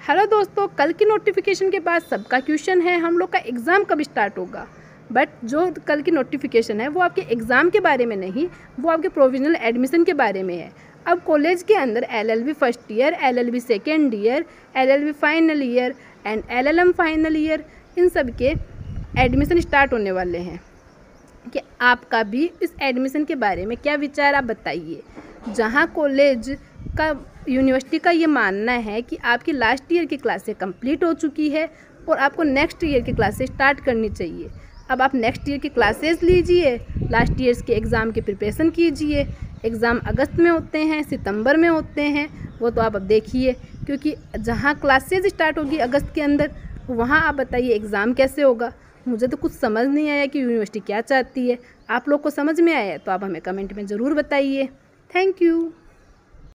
Hello दोस्तों, कल की नोटिफिकेशन के बाद सबका क्वेश्चन है, हम लोग का एग्ज़ाम कब स्टार्ट होगा? बट जो कल की नोटिफिकेशन है, वो आपके एग्ज़ाम के बारे में नहीं, वो आपके प्रोविजनल एडमिशन के बारे में है। अब कॉलेज के अंदर LLB first year LLB second year LLB final year and LLM final year इन सब के एडमिशन स्टार्ट होने वाले हैं। कि आपका भी इस एडमिशन के बारे में क्या विचार आप बताइए? जहाँ कॉलेज का यूनिवर्सिटी का ये मानना है कि आपकी लास्ट ईयर की क्लासें कंप्लीट हो चुकी है और आपको नेक्स्ट ईयर की क्लासेस स्टार्ट करनी चाहिए। अब आप नेक्स्ट ईयर की क्लासेस लीजिए लास्ट ईयर्स के एग्ज़ाम की प्रिपरेशन कीजिए। एग्ज़ाम अगस्त में होते हैं, सितंबर में होते हैं, वो तो आप अब देखिए, क्योंकि जहाँ क्लासेज स्टार्ट होगी अगस्त के अंदर, वहाँ आप बताइए एग्ज़ाम कैसे होगा। मुझे तो कुछ समझ नहीं आया कि यूनिवर्सिटी क्या चाहती है। आप लोग को समझ में आया तो आप हमें कमेंट में ज़रूर बताइए। Thank you